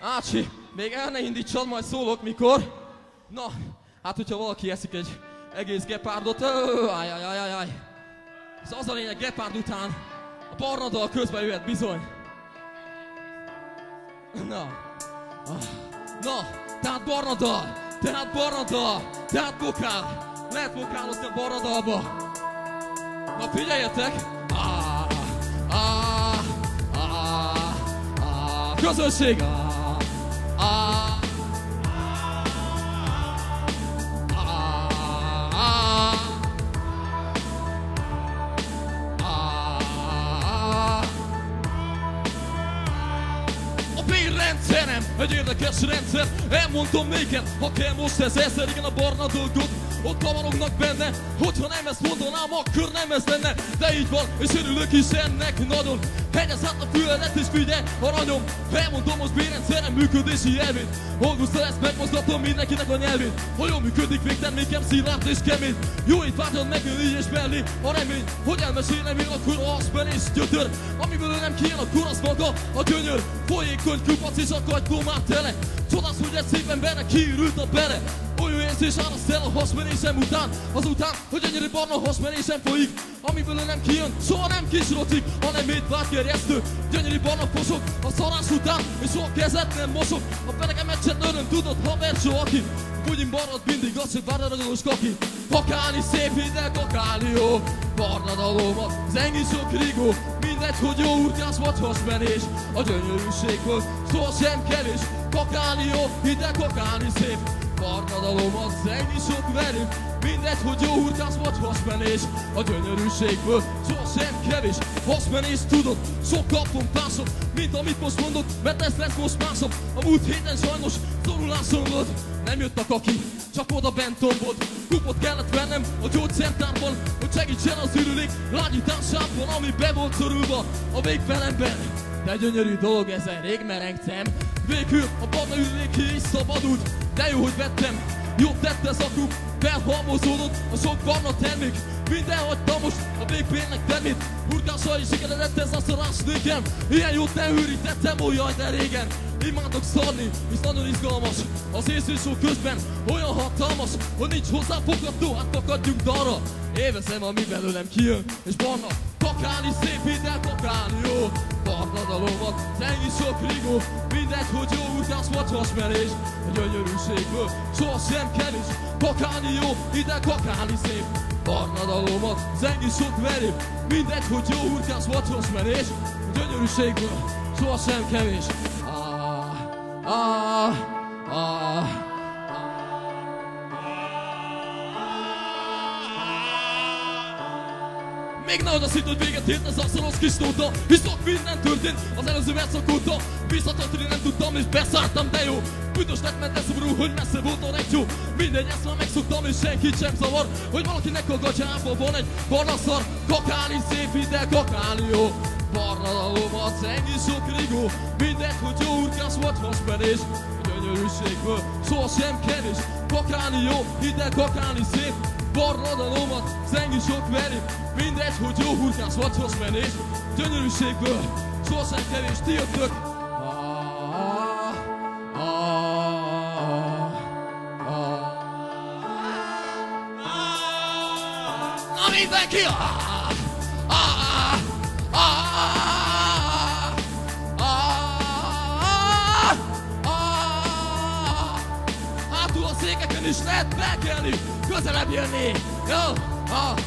Ácsi, még el ne indítsad, majd szólok mikor. Na, hát hogyha valaki eszik egy egész gepárdot, ajajajajaj. Ez az a lényeg, gepárd után a barna dal közben jöhet bizony. Na, ah. na, tehát barna dal, tehát barna dal, tehát vokál. Lehet vokálozni a barna. Na figyeljetek! Ah, ah, ah, ah, közönség! Ah. Rendszerem Egy érdekes rendszer, elmondom néked Ha kell most ez ezer, igen a barna dolgot ott kavarognak benne Hogyha nem ezt mondanám, akkor nem ez lenne. De így van, és örülök is ennek nagyon Hegyez át a füledet és figyelj aranyom Elmondom most bérendszerem működési elvét. Augusta lesz, megmozgatom mindenkinek a nyelvét. Ha jól működik, végtermékem szilárd és kemény Jó itt várjon meg így és belé a remény Hogy elmesélem én akkor a és gyötör. Amiből nem kijön, akkor az maga a gyönyör. Folyékony kupac és a kagyló már tele. Csodasz, hogy egy szép embernek kiürült a bele érzés áraszt el a hasmerésem után Azután, hogy ennyire barna hasmerésem folyik Amiből nem kijön, soha nem kisrocik Hanem étvált gerjesztő, gyönyörű barna fosok A szarás után, és soha kezet nem mosok. A peregemet sem nem tudod, haver sohaki Bugyin marad mindig az, hogy barna ragadós kaki. Kakálni szép, minden kakálni jó Barna dalómat, zengi sok rigó Mindegy, hogy jó urkás vagy hasmenés. A gyönyörűségből sohasem kevés. Kakálni jó, ide kakálni szép Barna dalomat zengi sok verő Mindegy, hogy jó hurkász vagy hasmenés A gyönyörűségből sohasem kevés. Hasmenés tudod, sokkal pompásabb Mint amit most mondok, mert ez lesz most másabb A múlt héten sajnos szorulásom volt Nem jött a kaki, csak oda bent tombod Kupot kellett vennem a gyógyszertárban Hogy segítsen az ürülék lágyításában Ami be volt szorulva. A végfelemben De gyönyörű dolog ezen rég merengtem Végül a barna ürülék is szabadult. De jó, hogy vettem, jobb tett ez a kup Felhalmozódott a sok barna termék. Minden hagyta most a végpénnek termét. Hurkással is sikeredett ez a szarás nékem. Ilyen jót ne őrítettem, ó jaj de régen. Imádok szarni, és nagyon izgalmas. Az észrésó közben olyan hatalmas Hogy nincs hozzá fogadó, hát akadjunk dalra Évezem, ami belőlem kijön, és barna Kakálni szép, jó Barna dalomat, zengi sok rigó Mindegy, hogy jó utás vagy hasmerés A gyönyörűségből sohasem kevés Kakálni jó, ide kakálni szép. Barna zengi sok verő Mindegy, hogy jó urkás vagy hasmerés A gyönyörűségből sohasem kevés. Ah, ah. Még ne oda hogy véget ért ez a szoros kis nóta Hisz ott minden történt az előző verszak óta. Visszatartani nem tudtam és beszálltam, de jó. Büdös lett, mert szomorú, hogy messze volt a rektjó Mindegy, ezt már megszoktam és senkit sem zavar Hogy valakinek a gatyában van egy barna szar Kakálni szép ide, kakálni jó. Barna a ennyi sok rigó Mindegy, hogy jó urkás vagy hasmenés A gyönyörűségből. Sohasem kevés. Kakálni jó, ide kakálni szép Barladalomat zengű sok veri Mindegy, hogy jó hurkász vagy rossz menés Gyönyörűségből sosem kevés Ti jöttök Na mindenki! Ah, ah, ah, ah, ah. Is lehet bekelni, közelebb jönni. Jó? Ah,